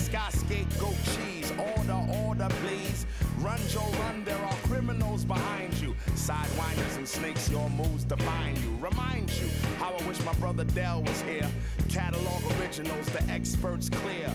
sky scapegoat cheese. Order, order, please. Run, Joe, run. There are criminals behind you. Sidewinders and snakes, your moves define you. Remind you how I wish my brother Dell was here. Catalog originals, the experts clear.